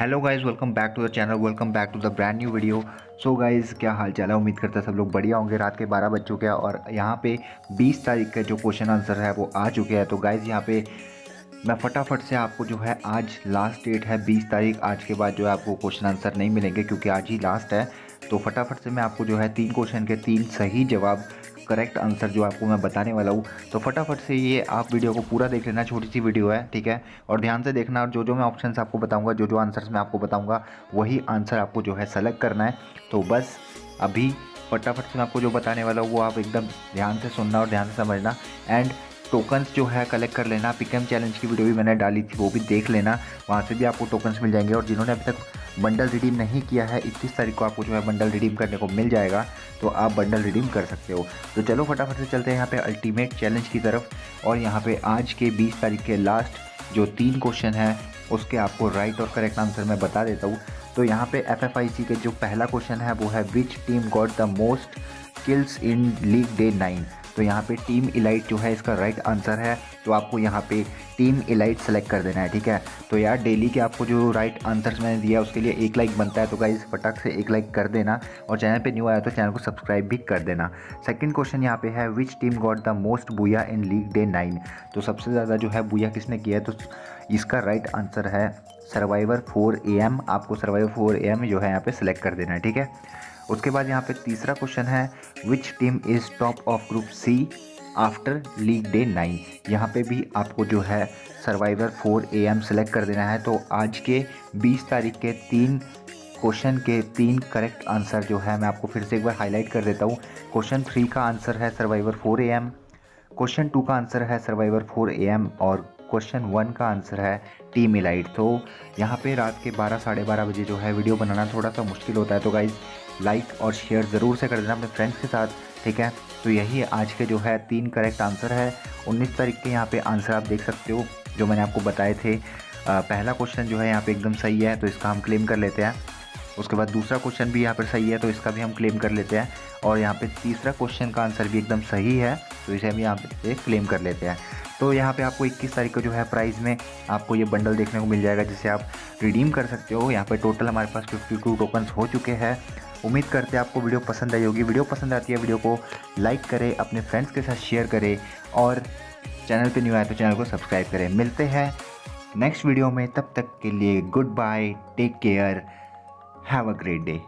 Hello guys welcome back to the channel welcome back to the brand new video so guys क्या हाल चाल है? उम्मीद करता है सब लोग बढ़िया होंगे। रात के 12 बज चुके हैं और यहाँ पे 20 तारीख का जो क्वेश्चन आंसर है वो आ चुके हैं। तो गाइस यहाँ पे मैं फटाफट से आपको जो है आज लास्ट डेट है 20 तारीख। आज के बाद जो है आपको क्वेश्चन आंसर नहीं मिलेंगे क्योंकि आज ही लास्ट है। तो फटाफट से मैं आपको जो है तीन क्वेश्चन के तीन सही जवाब करेक्ट आंसर जो आपको मैं बताने वाला हूँ। तो फटाफट से ये आप वीडियो को पूरा देख लेना छोटी सी वीडियो है, ठीक है? और ध्यान से देखना और जो जो मैं ऑप्शन आपको बताऊँगा जो जो आंसर्स मैं आपको बताऊँगा, वही आंसर आपको जो है सेलेक्ट करना है। तो बस अभी फटाफट से मैं आपको जो बताने वाला हूँ, वो आप एकदम ध्यान से सुनना और ध्यान से समझना। एंड टोकन्स जो है कलेक्ट कर लेना। पिकम चैलेंज की वीडियो भी मैंने डाली थी, वो भी देख लेना। वहाँ से भी आपको टोकन्स मिल जाएँगे और जिन्होंने अभी तक बंडल रिडीम नहीं किया है, इक्कीस तारीख को आपको जो है बंडल रिडीम करने को मिल जाएगा। तो आप बंडल रिडीम कर सकते हो। तो चलो फटाफट से चलते हैं यहाँ पे अल्टीमेट चैलेंज की तरफ़। और यहाँ पे आज के 20 तारीख के लास्ट जो तीन क्वेश्चन हैं, उसके आपको राइट और करेक्ट आंसर मैं बता देता हूँ। तो यहाँ पे एफ़ के जो पहला क्वेश्चन है, वो है which team got the most kills in league day nine तो यहाँ पे टीम इलाइट जो है, इसका राइट आंसर है। तो आपको यहाँ पे टीम इलाइट सेलेक्ट कर देना है, ठीक है? तो यार डेली के आपको जो राइट आंसर्स मैंने दिया, उसके लिए एक लाइक बनता है तो गाइज़ फटाक से एक लाइक कर देना। और चैनल पे न्यू आया तो चैनल को सब्सक्राइब भी कर देना। सेकंड क्वेश्चन यहाँ पे है which team got the most booyah in league day nine तो सबसे ज़्यादा जो है बुया किसने किया है? तो इसका राइट आंसर है सर्वाइवर फोर ए आपको सर्वाइवर फोर ए जो है, यहाँ पर सिलेक्ट कर देना है, ठीक है? उसके बाद यहाँ पे तीसरा क्वेश्चन है which team is top of group C after league day nine यहाँ पे भी आपको जो है survivor four A M select कर देना है। तो आज के 20 तारीख के तीन क्वेश्चन के तीन करेक्ट आंसर जो है, मैं आपको फिर से एक बार हाईलाइट कर देता हूँ। क्वेश्चन थ्री का आंसर है survivor four A M question two का आंसर है सर्वाइवर फोर ए एम और क्वेश्चन वन का आंसर है टीम इलाइट तो यहाँ पे रात के बारह, साढ़े बारह बजे जो है वीडियो बनाना थोड़ा सा मुश्किल होता है। तो गाइज़ लाइक और शेयर ज़रूर से कर देना अपने फ्रेंड्स के साथ ठीक है? तो यही आज के जो है तीन करेक्ट आंसर है। उन्नीस तारीख के यहाँ पे आंसर आप देख सकते हो जो मैंने आपको बताए थे। आ, पहला क्वेश्चन जो है यहाँ पे एकदम सही है तो इसका हम क्लेम कर लेते हैं। उसके बाद दूसरा क्वेश्चन भी यहाँ पर सही है तो इसका भी हम क्लेम कर लेते हैं। और यहाँ पे तीसरा क्वेश्चन का आंसर भी एकदम सही है तो इसे हम यहाँ पे क्लेम कर लेते हैं। तो यहाँ पे आपको 21 तारीख को जो है प्राइस में आपको ये बंडल देखने को मिल जाएगा जिसे आप रिडीम कर सकते हो। यहाँ पे टोटल हमारे पास 52 टोकन्स हो चुके हैं। उम्मीद करते हैं आपको वीडियो पसंद आई होगी। वीडियो पसंद आती है, वीडियो को लाइक करें, अपने फ्रेंड्स के साथ शेयर करें और चैनल पे न्यू आए तो चैनल को सब्सक्राइब करें। मिलते हैं नेक्स्ट वीडियो में। तब तक के लिए goodbye take care have a great day